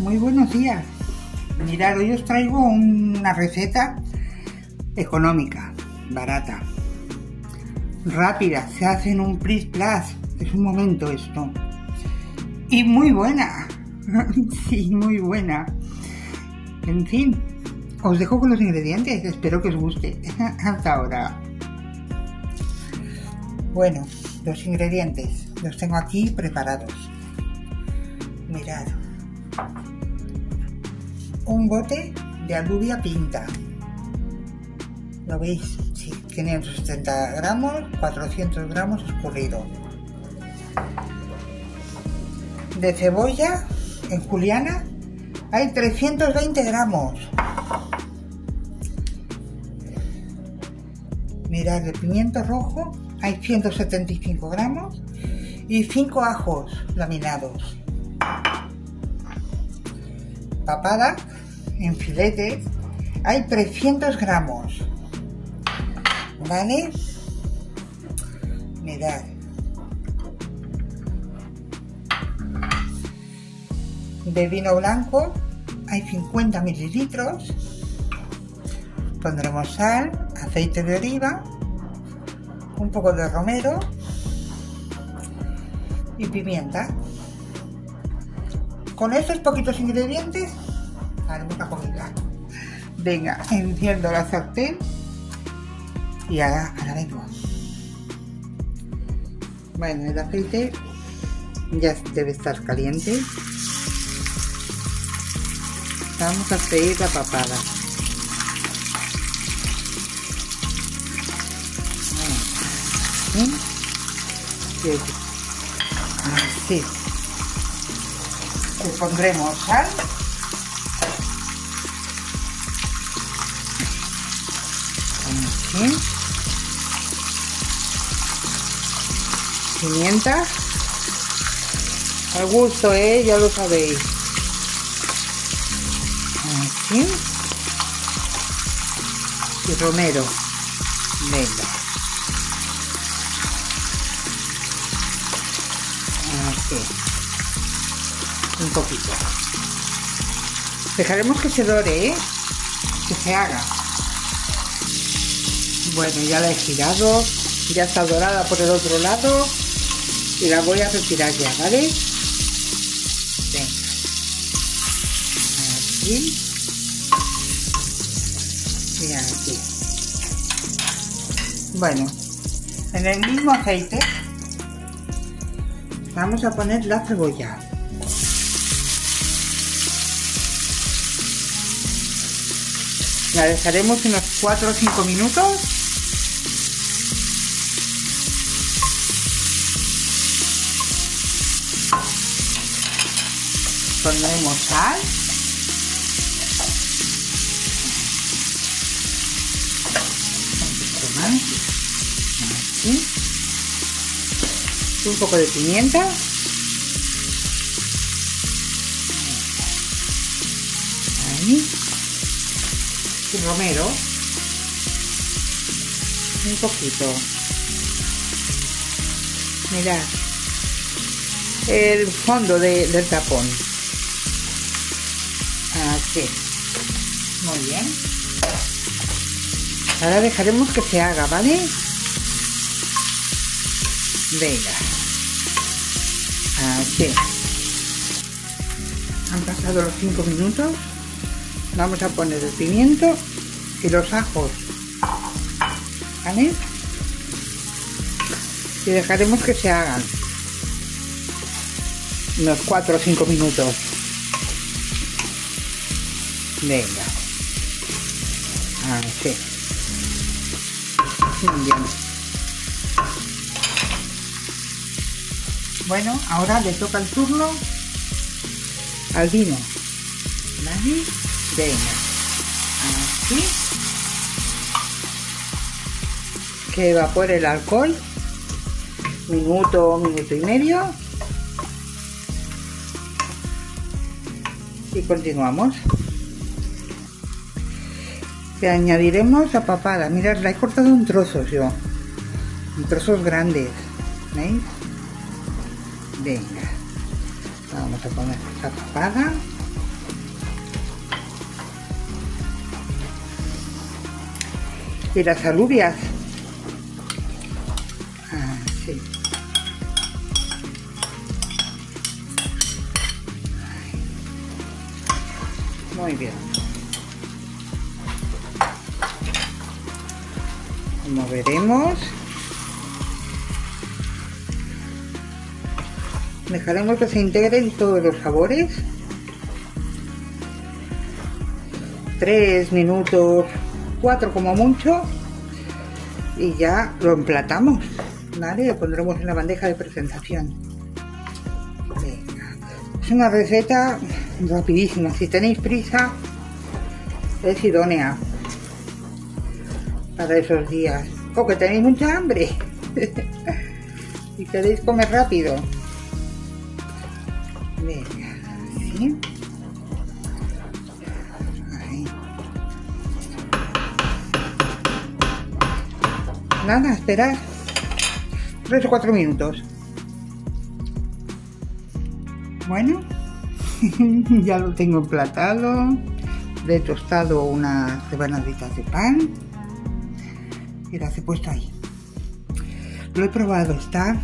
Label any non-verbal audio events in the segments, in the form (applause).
muy buenos días. Mirad, hoy os traigo una receta económica, barata, rápida, se hace en un plis plus, es un momento esto. Y muy buena, (laughs) sí, muy buena. En fin, os dejo con los ingredientes, espero que os guste. (laughs) Hasta ahora. Bueno, los ingredientes los tengo aquí preparados. Mirad. Un bote de alubia pinta. ¿Lo veis? Sí, 570 gramos, 400 gramos escurrido. De cebolla en juliana hay 320 gramos. Mirad, de pimiento rojo hay 175 gramos y 5 ajos laminados. Papada en filetes hay 300 gramos. ¿Vale? Mirad. De vino blanco hay 50 mililitros. Pondremos sal, aceite de oliva, un poco de romero y pimienta. Con estos poquitos ingredientes haremos la comida. Venga, enciendo la sartén y ahora, ahora vengo. Bueno, el aceite ya debe estar caliente. Vamos a freír la papada. Así. Le pondremos sal. Así. Pimienta. Al gusto, ¿eh? Ya lo sabéis. Y romero. Venga. Así. Un poquito. Dejaremos que se dore, ¿eh? Que se haga. Bueno, ya la he girado. Ya está dorada por el otro lado. Y la voy a retirar ya, ¿vale? Así. Y así. Bueno, en el mismo aceite vamos a poner la cebolla. La dejaremos unos 4 o 5 minutos. Pondremos sal. Un poco más. Así. Un poco de pimienta. Ahí romero. Un poquito. Mirad el fondo de, del tapón. Así. Muy bien. Ahora dejaremos que se haga vale venga. Así. Han pasado los 5 minutos vamos a poner el pimiento y los ajos. ¿vale? y dejaremos que se hagan unos 4 o 5 minutos. Venga. Así muy bien. Bueno ahora le toca el turno al vino. ¿vale? Venga. Así. Que evapore el alcohol. Minuto minuto y medio. Y continuamos. Le añadiremos la papada. Mirad la he cortado en trozos yo. En trozos grandes. ¿veis? venga. Vamos a poner la papada y las alubias. Muy bien. Como veremos, dejaremos que se integren todos los sabores. Tres minutos, cuatro como mucho, y ya lo emplatamos. ¿Vale? Lo pondremos en la bandeja de presentación. Es una receta rapidísima. Si tenéis prisa, es idónea para esos días. O que tenéis mucha hambre (laughs) y queréis comer rápido. Venga. Nada, esperar 3 o 4 minutos. Bueno, (laughs) ya lo tengo emplatado. Le he tostado unas rebanaditas de pan y las he puesto ahí. Lo he probado, está,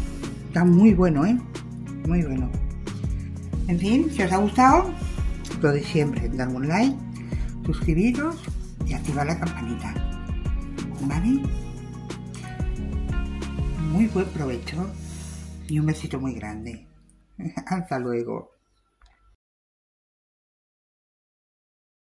está muy bueno, ¿eh? Muy bueno. En fin, si os ha gustado, lo de siempre, darme un like, suscribiros y activar la campanita. ¿Vale? Muy buen provecho y un besito muy grande. (laughs) Hasta luego.